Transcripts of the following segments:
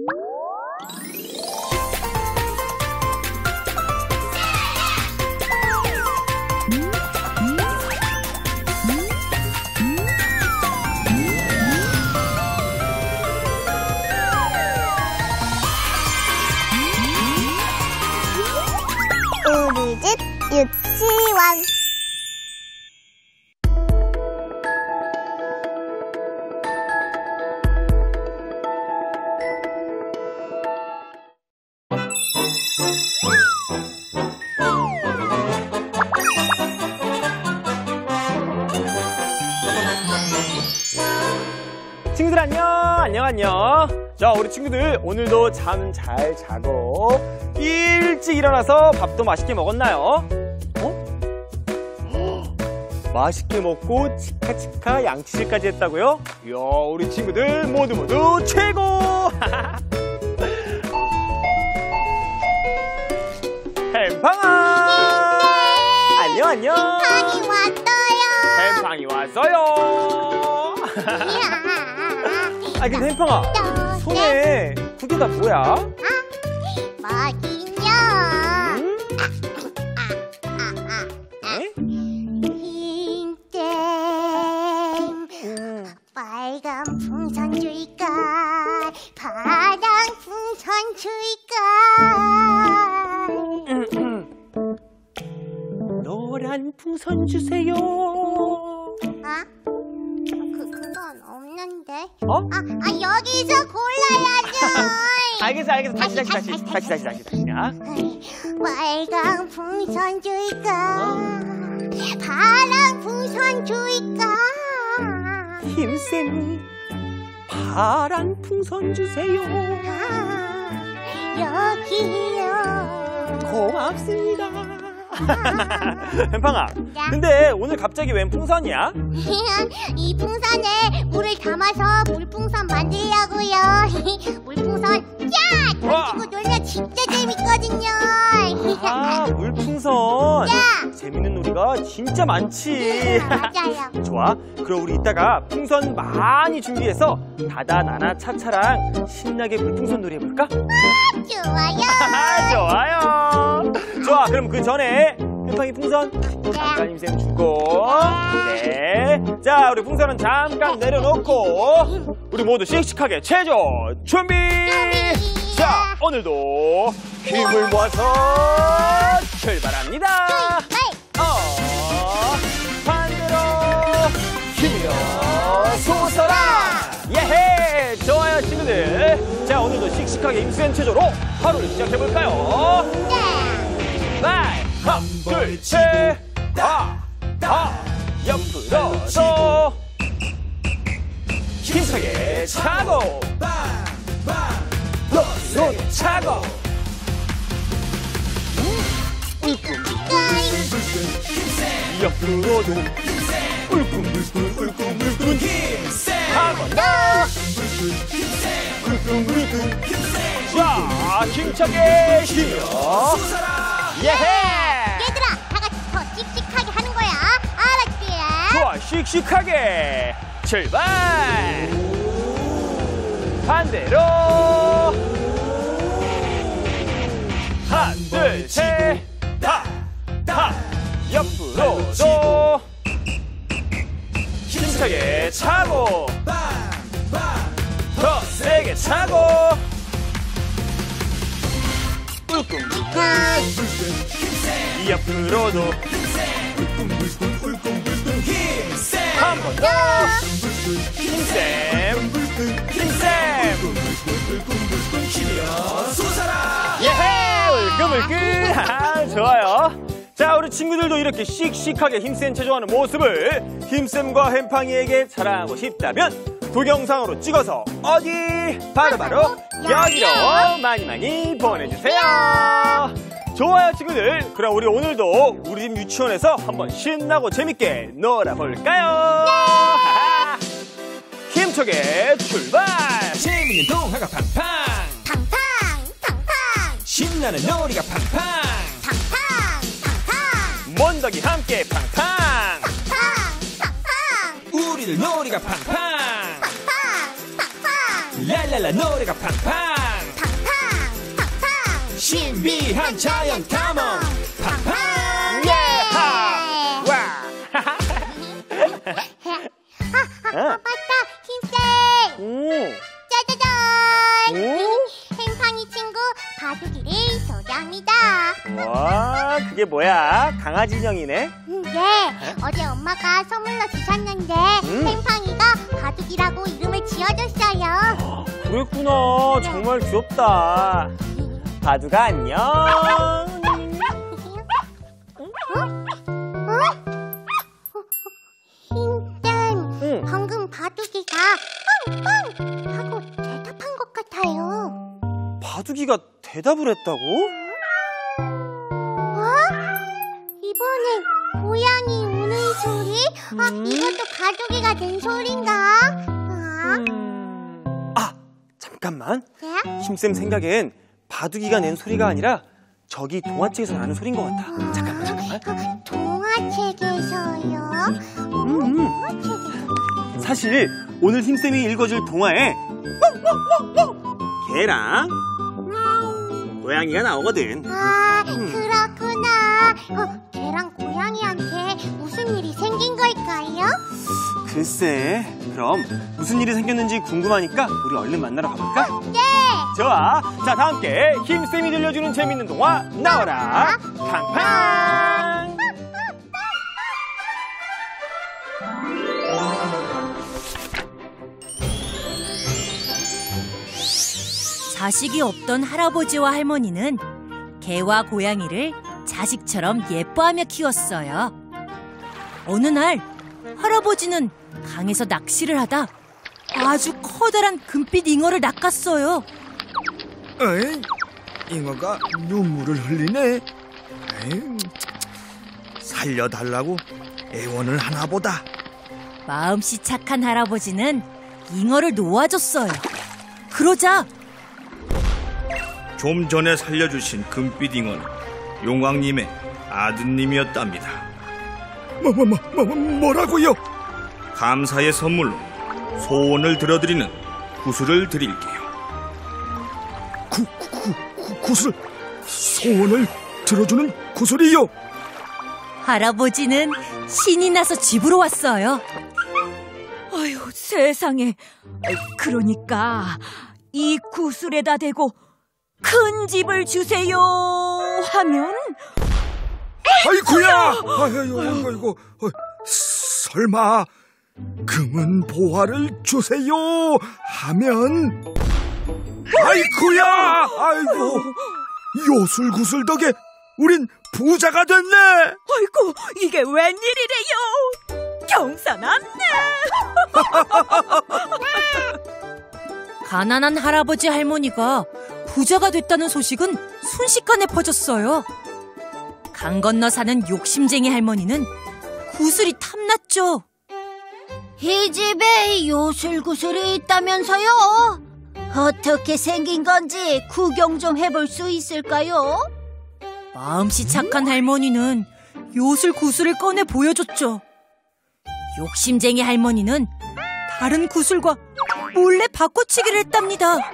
우 친구들 안녕 안녕 안녕 자 우리 친구들 오늘도 잠 잘 자고 일찍 일어나서 밥도 맛있게 먹었나요? 어? 맛있게 먹고 치카치카 양치질까지 했다고요? 이야 우리 친구들 모두 모두 최고 햄팡아! 안녕 안녕. 방이 왔어요. 햄팡이 왔어요. 아 근데 햄팡아 손에 그게 다 뭐야? 뭐긴요 응? 주세요. 아? 그, 그건 없는데 어? 아, 아 여기서 골라야죠 알겠어, 알겠어. 다시, 다시, 다시, 다시, 다시, 다시, 다시. 야. 빨간 풍선 줄까 파랑 풍선 줄까 힘쌤이 파란 풍선 주세요. 아, 여기요 고맙습니다. 햄팡아, 근데 오늘 갑자기 웬 풍선이야? 이 풍선에 물을 담아서 물풍선 만들려고요 물풍선 야. 던지고 놀면 진짜 재밌거든요 아, 물풍선. 야. 재밌는 놀이가 진짜 많지. 맞아요 좋아. 그럼 우리 이따가 풍선 많이 준비해서 다다 나나 차차랑 신나게 물풍선 놀이 해볼까? 좋아요 아, 좋아요. 좋아. 그럼 그 전에 햄팡이 풍선 힘쌤 주고. 네. 자, 우리 풍선은 잠깐 내려놓고 우리 모두 씩씩하게 체조 준비. 자, 오늘도 힘을 모아서 출발합니다. 네. 어, 반대로 힘이여 솟아라 예헤 좋아요 친구들 자 오늘도 씩씩하게 힘센 체조로 하루를 시작해볼까요 네. 네 하나 둘셋하하 옆으로도 힘차게 차고 손 차고 옆으로도 울끈불끈 울끈불끈 한번 더 울끈불끈 자 힘차게 힘이여 예헤 얘들아 다 같이 더 씩씩하게 하는 거야. 알았지? 좋아 씩씩하게. 출발. 반대로. 하나 둘셋하하 옆으로도. 힘차게 차고. 더 세게 차고 울끈불끈 옆으로도 한번 더 힘쌤 힘쌤 예헤 울끈불끈 아, 좋아요 자 우리 친구들도 이렇게 씩씩하게 힘센 체조하는 모습을 힘쌤과 햄팡이에게 자랑하고 싶다면 동영상으로 찍어서 어디? 바로 바로 여기로 많이 많이 보내주세요. 좋아요 친구들. 그럼 우리 오늘도 우리 집 유치원에서 한번 신나고 재밌게 놀아볼까요? 힘차게 출발! 재밌는 동화가 팡팡! 팡팡 팡팡! 신나는 놀이가 팡팡! 팡팡 팡팡! 먼덕이 함께 팡팡! 팡팡 우리들 놀이가 팡팡 팡팡 팡팡 랄랄라 노래가 팡팡. 팡팡 팡팡. 신비한 자연 탐험 팡팡. 와, 그게 뭐야? 강아지 인형이네? 음, 네, 어제 엄마가 선물로 주셨는데 음. 햄팡이가 바둑이라고 이름을 지어줬어요. 그랬구나. 정말 귀엽다. 바두가 안녕. 응. 방금 바둑이가 뻥뻥 하고 대답한 것 같아요. 바둑이가 대답을 했다고? 아, 음. 이것도 바둑이가 낸 소린가? 아, 아, 잠깐만. 네? 힘쌤 생각엔 바둑이가 낸 소리가 아니라 저기 동화책에서 나는 소리인 것 같아. 잠깐만, 잠깐만. 아, 동화책에서요? 음. 동화책에서. 사실 오늘 힘쌤이 읽어줄 동화에 개랑 고양이가 나오거든. 아, 음. 그렇구나. 어, 걔랑 고양이한테 무슨 일이 생긴? 글쎄, 그럼 무슨 일이 생겼는지 궁금하니까 우리 얼른 만나러 가볼까? 네. 좋아. 자, 다 함께 힘쌤이 들려주는 재밌는 동화 나와라. 팡팡. 자식이 없던 할아버지와 할머니는 개와 고양이를 자식처럼 예뻐하며 키웠어요. 어느 날 할아버지는 강에서 낚시를 하다 아주 커다란 금빛 잉어를 낚았어요. 에이, 잉어가 눈물을 흘리네. 에이, 살려달라고 애원을 하나 보다. 마음씨 착한 할아버지는 잉어를 놓아줬어요. 그러자 좀 전에 살려주신 금빛 잉어는 용왕님의 아드님이었답니다. 뭐, 뭐, 뭐, 뭐, 뭐라고요? 감사의 선물로 소원을 들어드리는 구슬을 드릴게요. 구, 구, 구, 구, 구슬? 소원을 들어주는 구슬이요? 할아버지는 신이 나서 집으로 왔어요. 아유, 세상에. 그러니까 이 구슬에다 대고 큰 집을 주세요 하면 아이쿠야! 아이고, 아이고, 어, 설마 금은 보화를 주세요 하면 아이쿠야! 아이고, 요술구슬 덕에 우린 부자가 됐네. 아이고 이게 웬일이래요? 경사났네. 가난한 할아버지 할머니가 부자가 됐다는 소식은 순식간에 퍼졌어요. 강 건너 사는 욕심쟁이 할머니는 구슬이 탐났죠. 이 집에 요술구슬이 있다면서요? 어떻게 생긴 건지 구경 좀 해볼 수 있을까요? 마음씨 착한 할머니는 요술 구슬을 꺼내 보여줬죠. 욕심쟁이 할머니는 다른 구슬과 몰래 바꿔치기를 했답니다.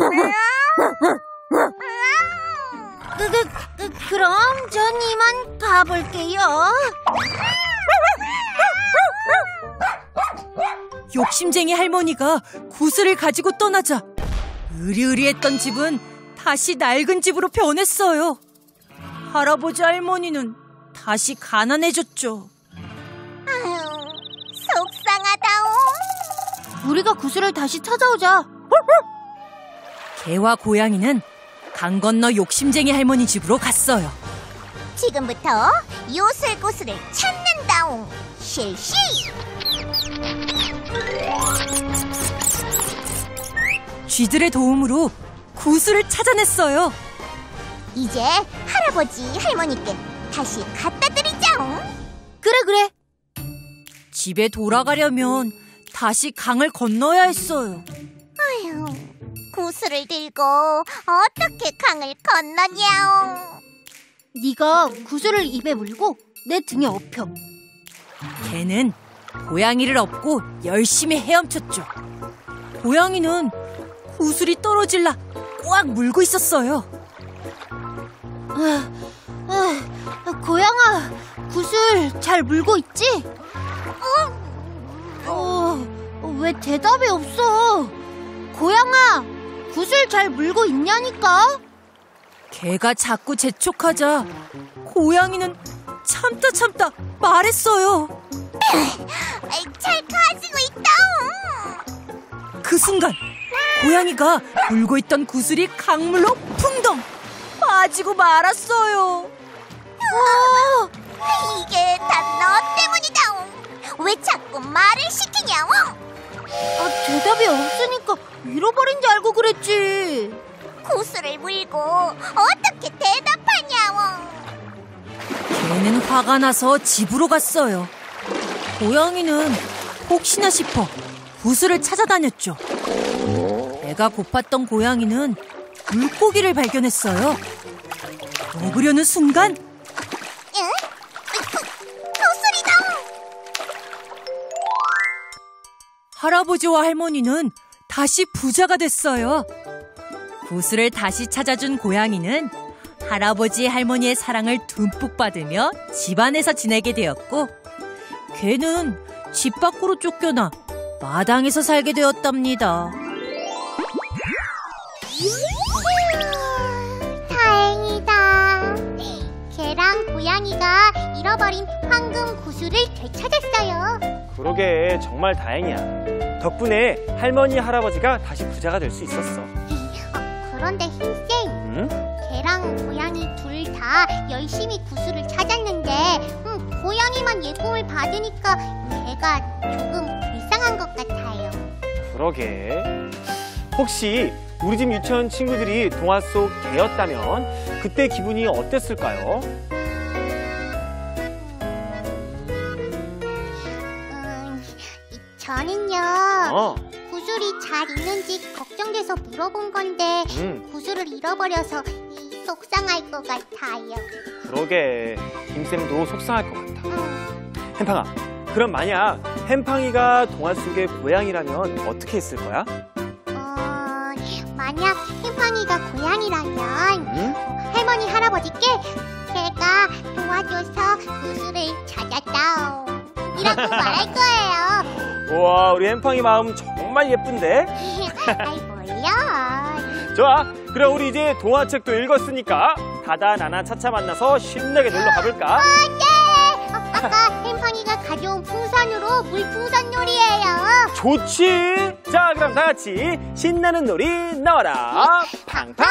그, 그, 그, 그럼 전 이만 가볼게요. 욕심쟁이 할머니가 구슬을 가지고 떠나자 으리으리했던 집은 다시 낡은 집으로 변했어요. 할아버지 할머니는 다시 가난해졌죠. 아유, 속상하다오. 우리가 구슬을 다시 찾아오자. 개와 고양이는 강 건너 욕심쟁이 할머니 집으로 갔어요. 지금부터 요술구슬을 찾는다옹. 실시. 쥐들의 도움으로 구슬을 찾아냈어요. 이제 할아버지 할머니께 다시 갖다 드리자옹. 그래 그래. 집에 돌아가려면 다시 강을 건너야 했어요. 아유, 구슬을 들고 어떻게 강을 건너냐옹. 네가 구슬을 입에 물고 내 등에 업혀. 개는 고양이를 업고 열심히 헤엄쳤죠. 고양이는 구슬이 떨어질라 꽉 물고 있었어요. 아, 고양아, 구슬 잘 물고 있지? 어, 어, 왜 대답이 없어? 구슬 잘 물고 있냐니까? 개가 자꾸 재촉하자 고양이는 참다 참다 말했어요. 잘 가지고 있다. 그 순간 고양이가 물고 있던 구슬이 강물로 풍덩 빠지고 말았어요. 어, 이게 다 너 때문이다. 왜 자꾸 말을 시키냐고? 아, 대답이 없으니까 잃어버린 줄 알고 그랬지. 구슬을 물고 어떻게 대답하냐고. 개는 화가 나서 집으로 갔어요. 고양이는 혹시나 싶어 구슬을 찾아다녔죠. 배가 고팠던 고양이는 물고기를 발견했어요. 먹으려는 순간? 구슬이다. 할아버지와 할머니는 다시 부자가 됐어요. 구슬을 다시 찾아준 고양이는 할아버지 할머니의 사랑을 듬뿍 받으며 집안에서 지내게 되었고, 개는 집 밖으로 쫓겨나 마당에서 살게 되었답니다. 다행이다. 개랑 고양이가 잃어버린 황금 구슬을 되찾았어요. 그러게 정말 다행이야. 덕분에 할머니 할아버지가 다시 부자가 될 수 있었어. 어, 그런데 흰쌤, 응? 개랑 고양이 둘 다 열심히 구슬을 찾았는데 음, 고양이만 예쁨을 받으니까 개가 조금 불쌍한 것 같아요. 그러게. 혹시 우리 집 유치원 친구들이 동화 속 개였다면 그때 기분이 어땠을까요? 저는요 어, 구슬이 잘 있는지 걱정돼서 물어본 건데 음, 구슬을 잃어버려서 이, 속상할 것 같아요. 그러게. 김쌤도 속상할 것 같아. 음, 햄팡아, 그럼 만약 햄팡이가 동화 속의 고양이라면 어떻게 했을 거야? 어, 만약 흰팡이가 고양이라면 응? 할머니 할아버지께 제가 도와줘서 구슬을 찾았다 이라고 말할 거예요. 우와, 우리 햄팡이 마음 정말 예쁜데? 아이 뭐야? 좋아. 그럼 우리 이제 동화책도 읽었으니까 다다 나나 차차 만나서 신나게 놀러 가볼까? 네. 어, 아까 햄팡이가 가져온 풍선으로 물풍선 놀이에요. 좋지. 자, 그럼 다 같이 신나는 놀이 나와라. 팡팡.